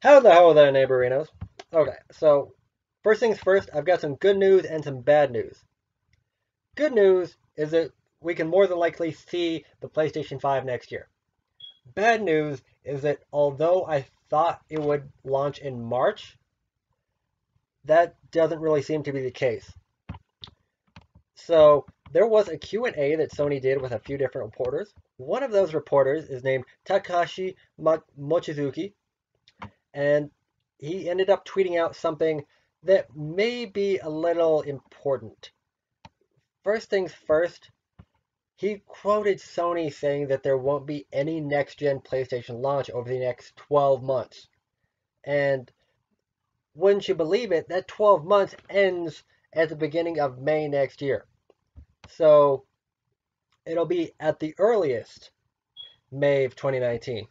How the hell are there, neighborinos? Okay, so first things first, I've got some good news and some bad news. Good news is that we can more than likely see the PlayStation 5 next year. Bad news is that although I thought it would launch in March, that doesn't really seem to be the case. So there was a Q&A that Sony did with a few different reporters. One of those reporters is named Takashi Mochizuki, and he ended up tweeting out something that may be a little important. First things first, he quoted Sony saying that there won't be any next gen PlayStation launch over the next 12 months. And wouldn't you believe it, that 12 months ends at the beginning of May next year. So it'll be at the earliest May of 2019.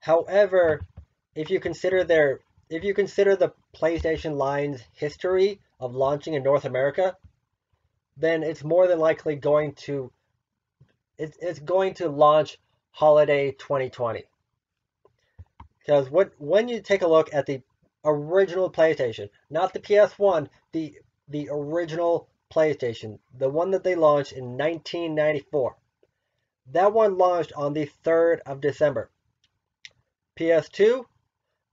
However, if you consider their if you consider the PlayStation line's history of launching in North America, then it's more than likely going to it's, it's going to launch holiday 2020. Because what when you take a look at the original PlayStation, not the PS1, the the original PlayStation, the one that they launched in 1994. That one launched on the 3rd of December. PS2,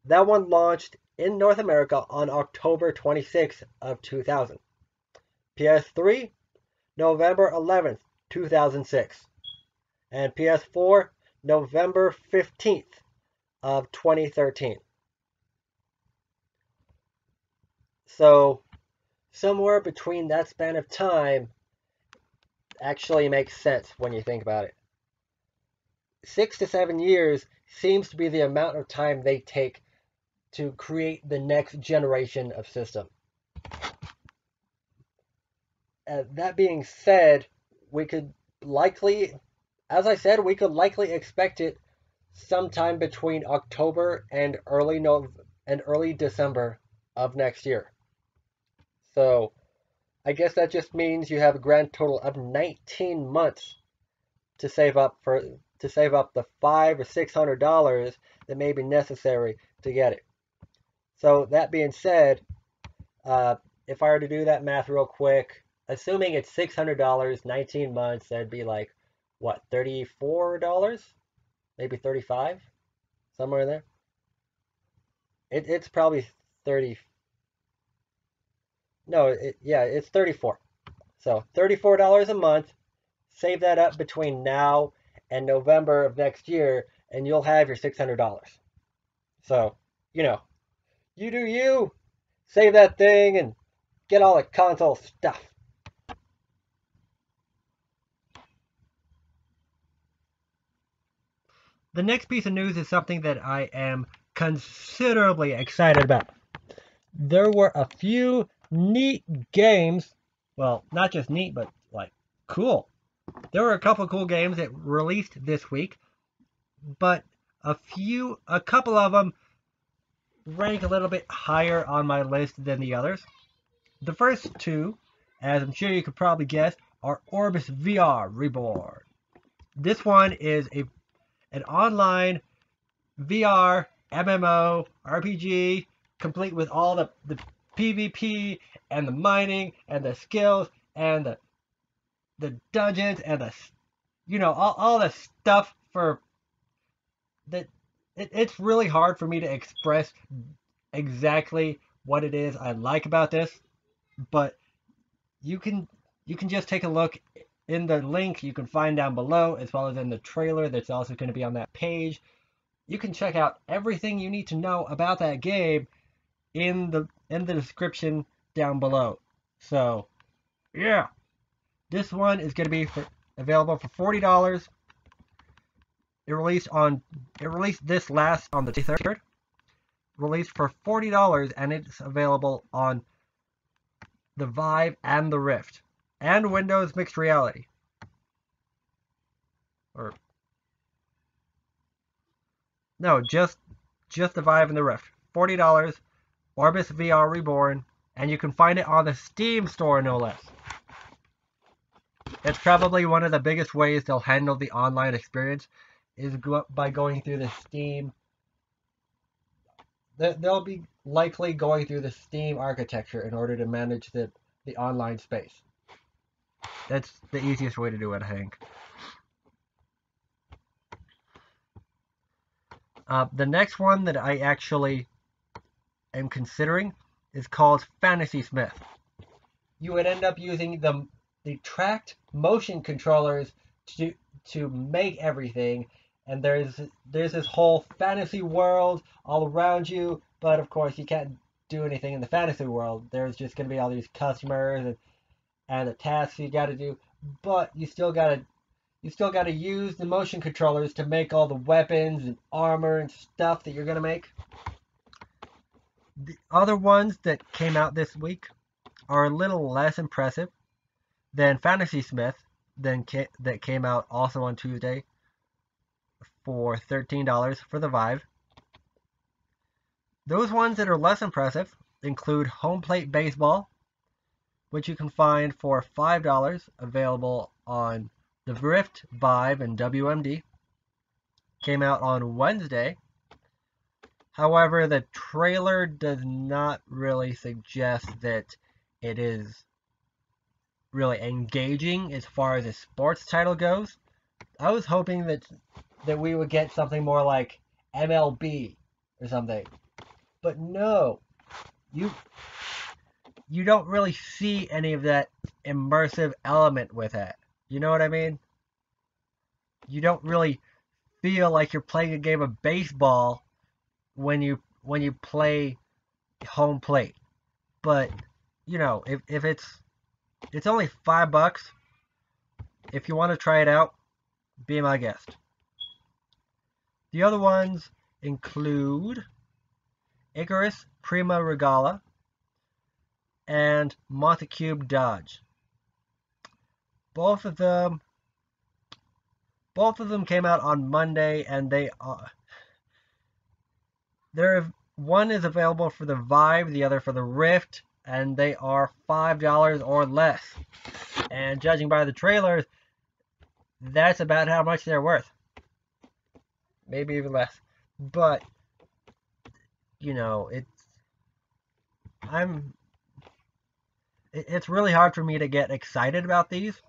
that one launched in North America on October 26th of 2000. PS3, November 11th, 2006. And PS4, November 15th of 2013. So somewhere between that span of time actually makes sense when you think about it. Six to seven years seems to be the amount of time they take to create the next generation of system. Uh, that being said, we could likely, as I said, we could likely expect it sometime between October and early no and early December of next year. So I guess that just means you have a grand total of 19 months to save up for to save up the five or six hundred dollars that may be necessary to get it. So that being said, uh, if I were to do that math real quick, assuming it's six hundred dollars, 19 months, that'd be like what, 34 dollars, maybe 35, somewhere in there. It, it's probably 30 no, it, yeah, it's 34. So $34 a month. Save that up between now and November of next year, and you'll have your $600. So, you know, you do you. Save that thing and get all the console stuff. The next piece of news is something that I am considerably excited about. There were a few neat games. Well, not just neat, but like cool. There were a couple cool games that released this week, but a few, a couple of them rank a little bit higher on my list than the others. The first two, as I'm sure you could probably guess, are Orbus VR Reborn. This one is a an online VR MMO RPG complete with all the, the PvP and the mining and the skills and the the dungeons and the you know all, all the stuff for that it, it's really hard for me to express exactly what it is I like about this but you can you can just take a look in the link you can find down below as well as in the trailer that's also going to be on that page you can check out everything you need to know about that game in the in the description down below. So, yeah. This one is going to be for, available for $40. It released on it released this last on the 3rd. Released for $40 and it's available on the Vive and the Rift and Windows Mixed Reality. Or No, just just the Vive and the Rift. $40 Orbus VR Reborn, and you can find it on the Steam store, no less. It's probably one of the biggest ways they'll handle the online experience is go by going through the Steam they- they'll be likely going through the Steam architecture in order to manage the, the online space. That's the easiest way to do it, I think. Uh, the next one that I actually am considering is called Fantasy Smith. You would end up using the the tracked motion controllers to to make everything, and there's there's this whole fantasy world all around you. But of course, you can't do anything in the fantasy world. There's just gonna be all these customers and and the tasks you got to do. But you still gotta you still gotta use the motion controllers to make all the weapons and armor and stuff that you're gonna make. The other ones that came out this week are a little less impressive than Fantasy Smith, then ca- that came out also on Tuesday for $13 for the Vive. Those ones that are less impressive include Home Plate Baseball, which you can find for $5 available on the Rift, Vive, and WMD. Came out on Wednesday. However, the trailer does not really suggest that it is really engaging as far as a sports title goes. I was hoping that that we would get something more like MLB or something. But no. You you don't really see any of that immersive element with it. You know what I mean? You don't really feel like you're playing a game of baseball when you when you play home plate. But you know, if if it's it's only five bucks. If you want to try it out, be my guest. The other ones include Icarus Prima Regala and Montecube Dodge. Both of them both of them came out on Monday and they are there one is available for the Vive, the other for the Rift, and they are $5 or less. And judging by the trailers, that's about how much they're worth. Maybe even less. But, you know, it's. I'm. It's really hard for me to get excited about these.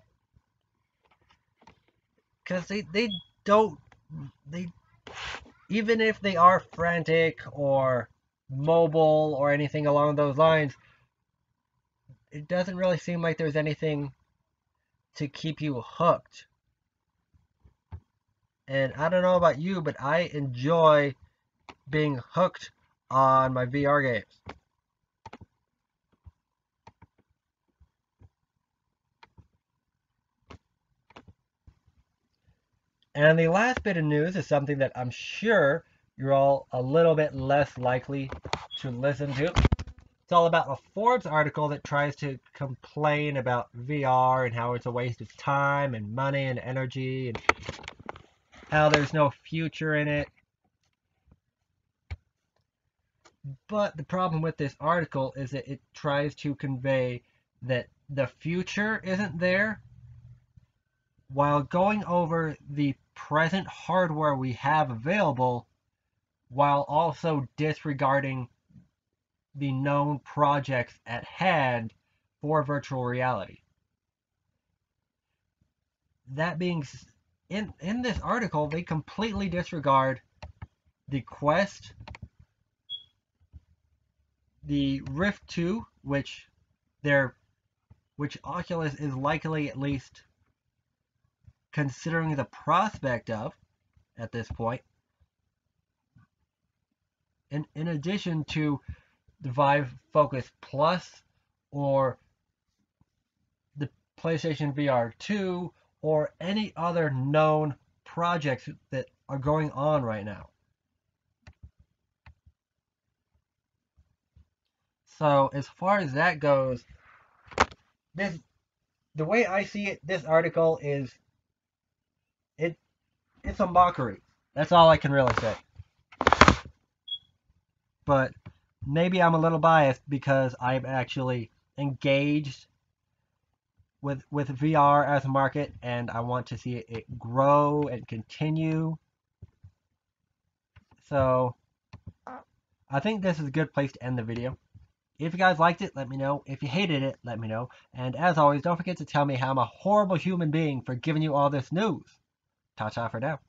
Because they, they don't. They. Even if they are frantic or mobile or anything along those lines, it doesn't really seem like there's anything to keep you hooked. And I don't know about you, but I enjoy being hooked on my VR games. And the last bit of news is something that I'm sure you're all a little bit less likely to listen to. It's all about a Forbes article that tries to complain about VR and how it's a waste of time and money and energy and how there's no future in it. But the problem with this article is that it tries to convey that the future isn't there while going over the present hardware we have available while also disregarding the known projects at hand for virtual reality. That being in in this article, they completely disregard the Quest, the Rift 2, which they're which Oculus is likely at least considering the prospect of at this point. In, in addition to the Vive Focus Plus or the PlayStation VR 2 or any other known projects that are going on right now. So as far as that goes, this the way I see it, this article is it it's a mockery. That's all I can really say. But maybe I'm a little biased because I'm actually engaged with with VR as a market and I want to see it grow and continue. So I think this is a good place to end the video. If you guys liked it, let me know. If you hated it, let me know. And as always, don't forget to tell me how I'm a horrible human being for giving you all this news. Ta-ta for now.